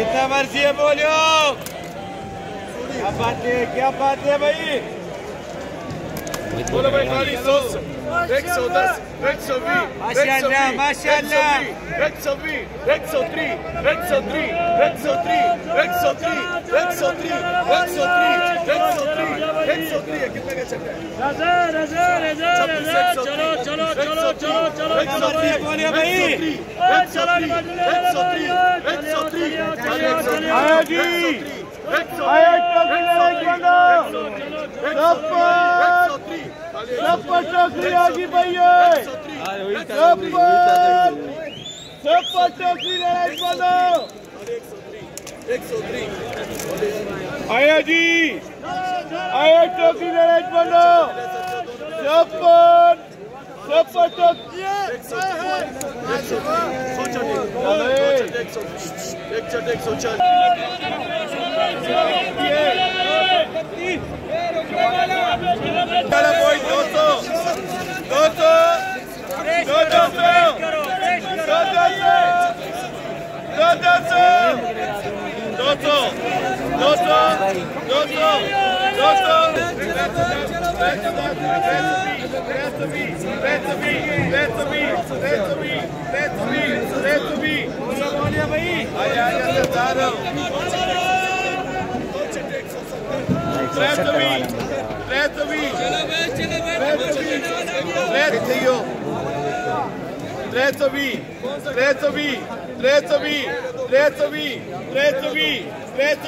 Itamarzinha molhou! A bater aqui, a bater, vai Olha, vai entrar em Souza. Rex ou 10, Rex ou Vem que sou vi! Vem que sou tri! Vem que sou tri! Vem que sou tri! Vem que sou tri! Vem que sou tri! Vem que sou tri! रजा रजा रजा रजा चलो चलो चलो चलो चलो चलो भाई चलो आया जी आया टोकरी लड़ाई बंदो सब पर सब पर टोकरी आ गई भैया सब पर सब पर टोकरी लड़ाई बंदो आया जी आया टोकी लड़ाई बनो छप्पन छप्पन टोकी एक Dostum! Dostum! Dostum! Dostum! Let to be, let to be, let to be, let to be, let to be, let to be, let to be. Olha aí. Aí, aí, acertaram. Let to be, let to be, let to be, let to you. Let to be, let to be, let to be. Let's be, let's be, let's